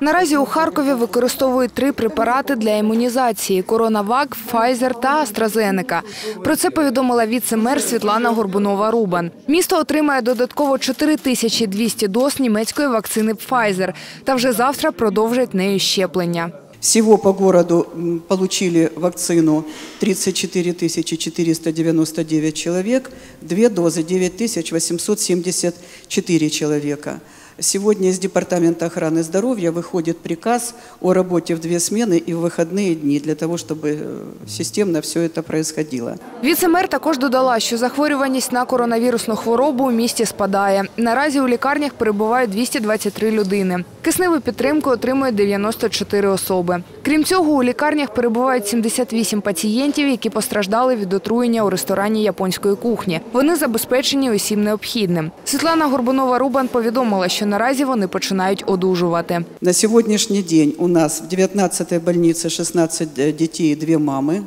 Наразі у Харкові використовують три препарати для імунізації: Коронавак, Pfizer та AstraZeneca. Про це повідомила віце-мер Світлана Горбунова-Рубан. Місто отримає додатково 4200 доз німецької вакцини Pfizer та вже завтра продовжать нею щеплення. Всего по городу получили вакцину 34 499 человек, две дозы 9 874 человека. Сегодня из Департамента охраны здоровья выходит приказ о работе в две смены и в выходные дни для того, чтобы э, системно все это происходило. Віце-мер також додала, що захворюваність на коронавірусну хворобу у місті спадає. Наразі у лікарнях перебувають 223 людини. Кисневу підтримку отримують 94 особи. Крім цього, у лікарнях перебувають 78 пацієнтів, які постраждали від отруєння у ресторані японської кухні. Вони забезпечені усім необхідним. Світлана Горбунова-Рубан повідомила, що наразі вони починають одужувати. На сегодняшний день у нас в 19-й больнице 16 детей и 2 мамы.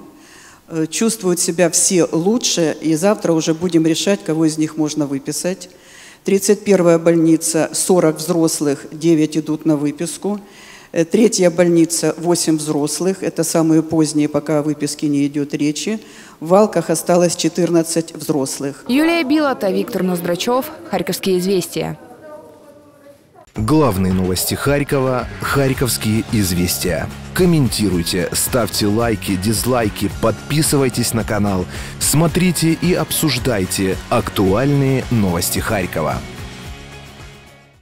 Э, Чувствуют себя все лучше, и завтра уже будем решать, кого из них можно выписать. 31-я больница 40 взрослых, 9 идут на выписку. Э, Третья больница 8 взрослых, это самые поздние, пока о выписке не идет речи. В Валках осталось 14 взрослых. Юлія Біла та Віктор Ноздрачов. Харківські ізвістія. Главные новости Харькова. Харьковские известия. Комментируйте, ставьте лайки, дизлайки, подписывайтесь на канал. Смотрите и обсуждайте актуальные новости Харькова.